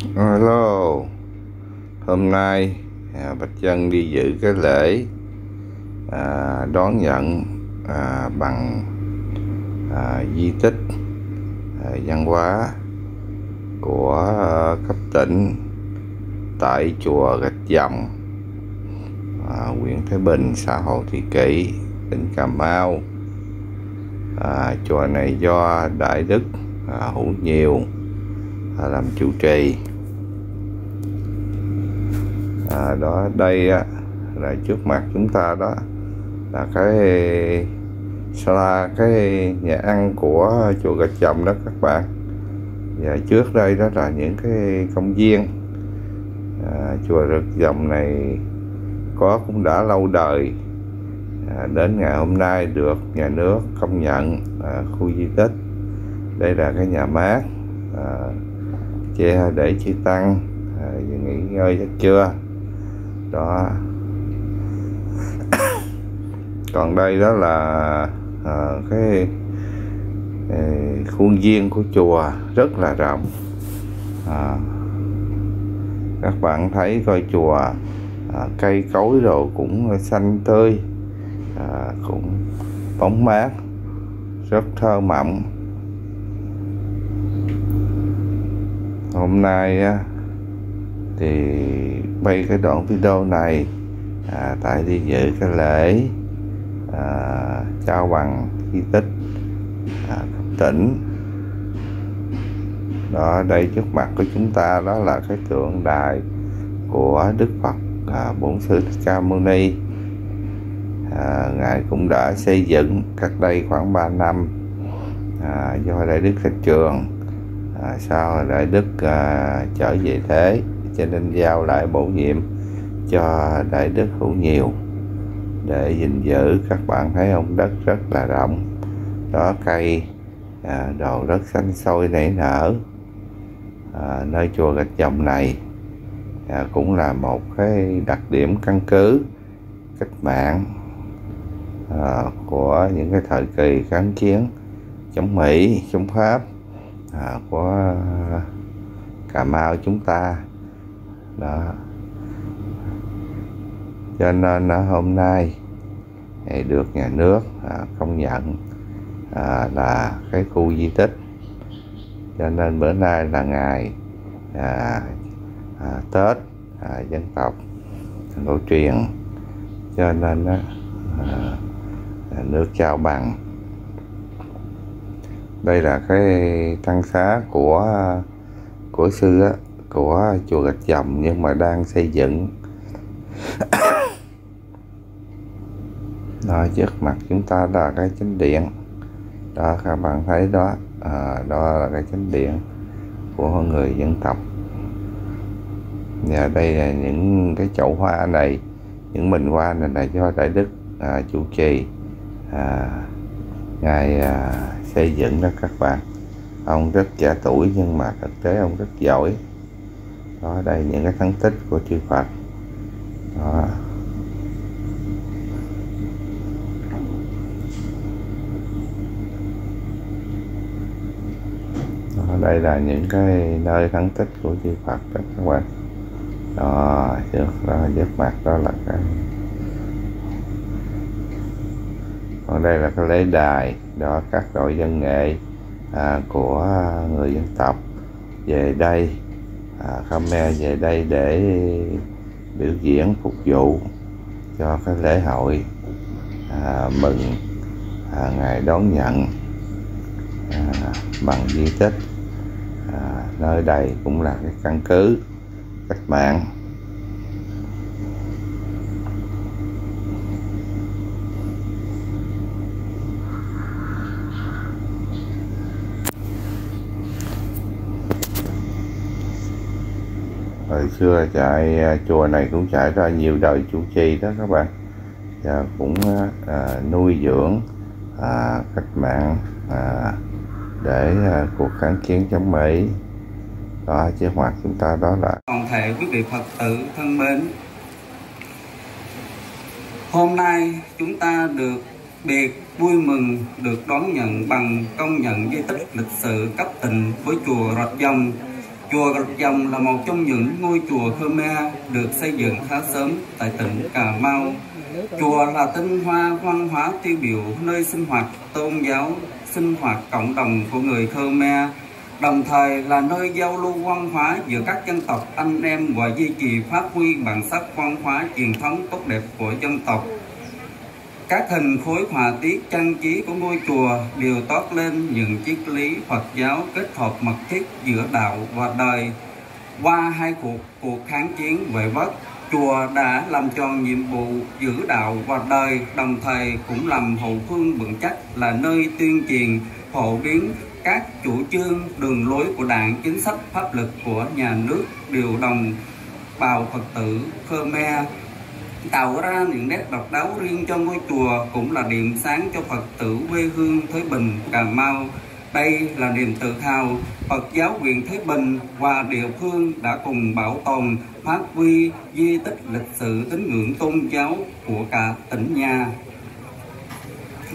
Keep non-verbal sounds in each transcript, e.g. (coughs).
Hello. Hôm nay à, Bạch Dân đi dự cái lễ à, đón nhận à, bằng à, di tích à, văn hóa của à, cấp tỉnh tại chùa Gạch Dòng à, huyện Thái Bình xã Hồ Thị Kỷ tỉnh Cà Mau. À, chùa này do Đại Đức à, Hữu Nhiều à, làm chủ trì à, đó đây á, là trước mặt chúng ta đó là cái sala cái nhà ăn của chùa Gạch Chồng đó các bạn. Và trước đây đó là những cái công viên. À, chùa Gạch Dòng này có cũng đã lâu đời. À, đến ngày hôm nay được nhà nước công nhận à, khu di tích. Đây là cái nhà mát à, che để chi tăng à, nghỉ ngơi chắc chưa đó. Còn đây đó là à, cái à, khuôn viên của chùa rất là rộng. À, các bạn thấy coi chùa à, cây cối rồi cũng xanh tươi à, cũng bóng mát rất thơ mộng. Hôm nay thì quay cái đoạn video này à, tại đi dự cái lễ à, trao bằng di tích à, cấp tỉnh đó đây trước mặt của chúng ta đó là cái tượng đài của Đức Phật à, Bổn Sư Thích Ca Mâu Ni. À, ngài cũng đã xây dựng cách đây khoảng 3 năm à, do đại đức thích trường à, sau đại đức à, trở về thế cho nên giao lại bổ nhiệm cho đại đức hữu nhiều để gìn giữ. Các bạn thấy không đất rất là rộng đó cây à, đồ rất xanh sôi nảy nở. À, nơi chùa gạch dòng này à, cũng là một cái đặc điểm căn cứ cách mạng à, của những cái thời kỳ kháng chiến chống Mỹ chống Pháp à, của à, Cà Mau chúng ta đó. Cho nên à, hôm nay thì được nhà nước à, công nhận à, là cái khu di tích. Cho nên bữa nay là ngày à, à, Tết à, dân tộc cổ truyền. Cho nên à, nước trao bằng. Đây là cái tăng xá của của sư á, của chùa Gạch Dầm nhưng mà đang xây dựng. (coughs) Đó trước mặt chúng ta là cái chánh điện. Đó các bạn thấy đó à, đó là cái chánh điện của người dân tộc. Và đây là những cái chậu hoa này những bình hoa này là do đại đức à, chủ trì à, ngài à, xây dựng đó các bạn. Ông rất trẻ tuổi nhưng mà thực tế ông rất giỏi đó đây những cái thắng tích của chư Phật. Đó. đó đây là những cái nơi thắng tích của chư Phật đó các bạn. Đó trước đó trước mặt đó là cái. Còn đây là cái lễ đài đó các đội dân nghệ à, của người dân tộc về đây à, Khmer về đây để biểu diễn phục vụ cho cái lễ hội. À, mừng à, ngày đón nhận à, bằng di tích. À, nơi đây cũng là cái căn cứ cách mạng. Hồi xưa chạy à, chùa này cũng trải ra nhiều đời chủ trì đó các bạn. Và cũng à, à, nuôi dưỡng à, cách mạng à, để à, cuộc kháng chiến chống Mỹ. Đó chế hoạch chúng ta đó là toàn thể quý vị Phật tử thân mến hôm nay chúng ta được biệt vui mừng được đón nhận bằng công nhận di tích lịch sử cấp tỉnh với chùa Rạch Dòng. Chùa Rạch Dòng là một trong những ngôi chùa Khmer được xây dựng khá sớm tại tỉnh Cà Mau. Chùa là tinh hoa văn hóa tiêu biểu nơi sinh hoạt tôn giáo, sinh hoạt cộng đồng của người Khmer, đồng thời là nơi giao lưu văn hóa giữa các dân tộc anh em và duy trì phát huy bản sắc văn hóa truyền thống tốt đẹp của dân tộc. Các hình khối họa tiết trang trí của ngôi chùa đều toát lên những triết lý Phật giáo kết hợp mật thiết giữa đạo và đời. Qua hai cuộc cuộc kháng chiến vệ vất, chùa đã làm tròn nhiệm vụ giữ đạo và đời, đồng thời cũng làm hậu phương vững chắc là nơi tuyên truyền phổ biến các chủ trương đường lối của đảng chính sách pháp luật của nhà nước điều đồng bào phật tử khmer tạo ra những nét độc đáo riêng cho ngôi chùa cũng là điểm sáng cho phật tử quê hương thới bình cà mau. Đây là niềm tự hào Phật giáo huyện Thế Bình và địa phương đã cùng bảo tồn phát huy di tích lịch sử tín ngưỡng tôn giáo của cả tỉnh nhà.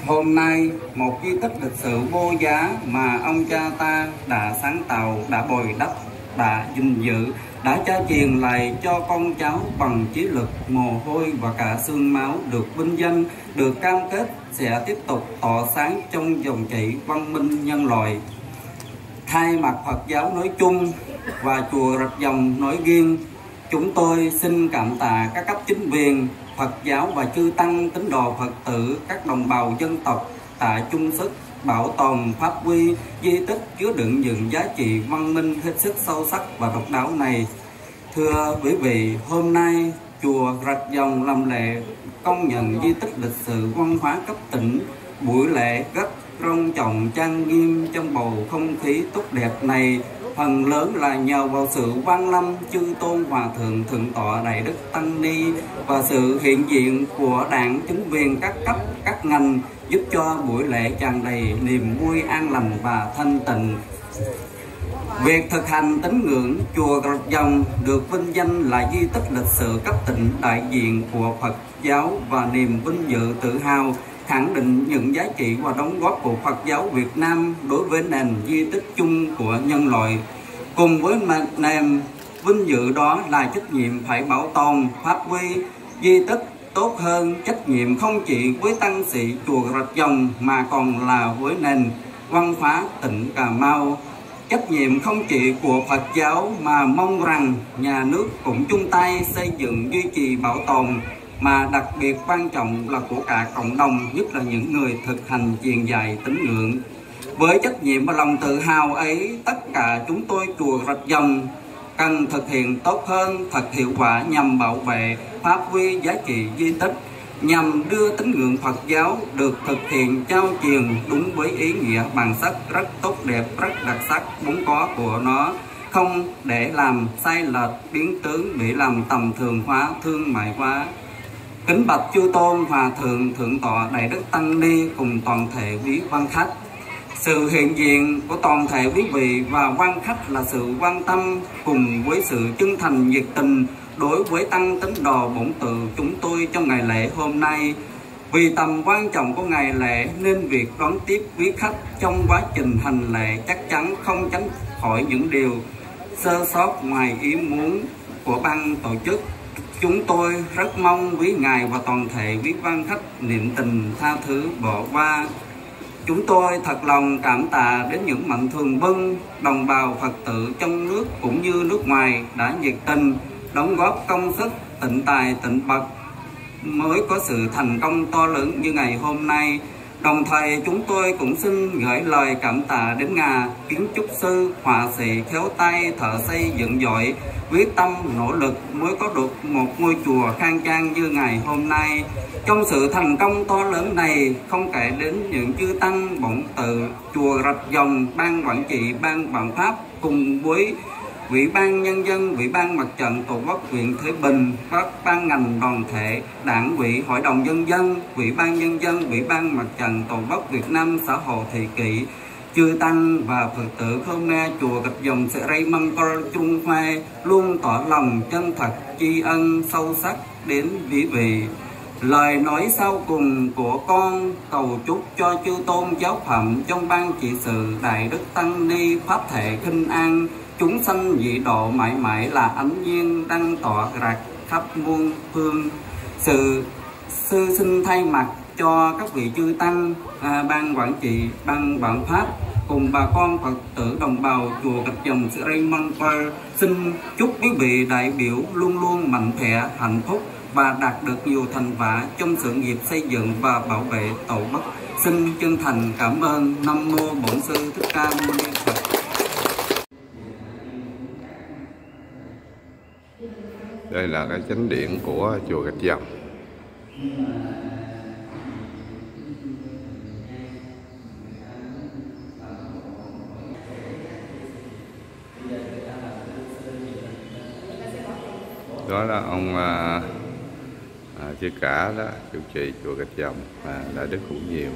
Hôm nay, một di tích lịch sử vô giá mà ông cha ta đã sáng tạo, đã bồi đắp, đã gìn giữ, đã cha truyền lại cho con cháu bằng trí lực, mồ hôi và cả xương máu được vinh danh, được cam kết sẽ tiếp tục tỏ sáng trong dòng chảy văn minh nhân loại. Thay mặt Phật giáo nói chung và chùa Rạch Dòng nói riêng, chúng tôi xin cảm tạ các cấp chính quyền, Phật giáo và chư tăng tín đồ Phật tử các đồng bào dân tộc tại chung sức bảo tồn phát huy di tích chứa đựng những giá trị văn minh hết sức sâu sắc và độc đáo này. Thưa quý vị, hôm nay chùa Rạch Dòng làm lệ công nhận di tích lịch sử văn hóa cấp tỉnh. Buổi lễ rất long trọng trang nghiêm trong bầu không khí tốt đẹp này. Phần lớn là nhờ vào sự quan lâm chư tôn hòa thượng thượng tọa đại đức tăng ni và sự hiện diện của đảng chính quyền các cấp các ngành giúp cho buổi lễ tràn đầy niềm vui an lành và thanh tịnh Việc thực hành tín ngưỡng chùa Rạch Dòng được vinh danh là di tích lịch sử cấp tỉnh đại diện của Phật giáo và niềm vinh dự tự hào khẳng định những giá trị và đóng góp của Phật giáo Việt Nam đối với nền di tích chung của nhân loại. Cùng với nền vinh dự đó là trách nhiệm phải bảo tồn, phát huy di tích tốt hơn trách nhiệm không chỉ với tăng sĩ chùa Rạch Dòng mà còn là với nền văn hóa tỉnh Cà Mau. Trách nhiệm không chỉ của Phật giáo mà mong rằng nhà nước cũng chung tay xây dựng duy trì bảo tồn mà đặc biệt quan trọng là của cả cộng đồng, nhất là những người thực hành truyền dạy tín ngưỡng. Với trách nhiệm và lòng tự hào ấy, tất cả chúng tôi chùa Rạch Dòng cần thực hiện tốt hơn, thật hiệu quả nhằm bảo vệ, phát huy giá trị di tích, nhằm đưa tín ngưỡng Phật giáo được thực hiện trao truyền đúng với ý nghĩa bản sắc rất tốt đẹp, rất đặc sắc vốn có của nó không để làm sai lệch biến tướng bị làm tầm thường hóa thương mại hóa Kính bạch chư tôn hòa thượng thượng tọa đại đức tăng ni cùng toàn thể quý văn khách. Sự hiện diện của toàn thể quý vị và quan khách là sự quan tâm cùng với sự chân thành nhiệt tình đối với tăng tín đồ bổn tự chúng tôi trong ngày lễ hôm nay. Vì tầm quan trọng của ngày lễ nên việc đón tiếp quý khách trong quá trình hành lễ chắc chắn không tránh khỏi những điều sơ sót ngoài ý muốn của ban tổ chức Chúng tôi rất mong quý Ngài và toàn thể quý văn khách niệm tình tha thứ bỏ qua. Chúng tôi thật lòng cảm tạ đến những mạnh thường quân, đồng bào Phật tử trong nước cũng như nước ngoài đã nhiệt tình, đóng góp công sức, tịnh tài, tịnh bậc mới có sự thành công to lớn như ngày hôm nay. Đồng thời chúng tôi cũng xin gửi lời cảm tạ đến Ngài kiến trúc sư, họa sĩ, khéo tay, thợ xây dựng giỏi, quyết tâm nỗ lực mới có được một ngôi chùa khang trang như ngày hôm nay. Trong sự thành công to lớn này, không kể đến những chư tăng bổn tự, chùa Rạch Dòng, ban quản trị, ban bản pháp cùng với Ủy ban Nhân dân, Ủy ban Mặt trận Tổ quốc huyện Thế Bình, các ban ngành đoàn thể, đảng ủy, hội đồng nhân dân, Ủy ban Nhân dân, Ủy ban Mặt trận Tổ quốc Việt Nam xã hội thị kỷ, chư tăng và phật tử Khmer chùa gặp Dòng sẽ rây măng co trung hoa luôn tỏ lòng chân thật tri ân sâu sắc đến quý vị. Lời nói sau cùng của con cầu chúc cho chư tôn giáo phẩm trong ban trị sự đại đức tăng ni pháp thể khinh an chúng sanh dị độ mãi mãi là ánh nhiên đăng tỏa rạc khắp muôn phương. Sự sư xin thay mặt cho các vị chư tăng à, ban quản trị ban vạn pháp cùng bà con phật tử đồng bào chùa gạch dòng Sri Lanka xin chúc quý vị đại biểu luôn luôn mạnh khỏe hạnh phúc và đạt được nhiều thành quả trong sự nghiệp xây dựng và bảo vệ tổ quốc. Xin chân thành cảm ơn nam mô bổn sư thích ca mâu ni phật đây là cái chánh điện của chùa gạch dòng. Đó là ông à, à, chư cả đó chủ trì chùa gạch dòng à, đại đức hữu nhiều.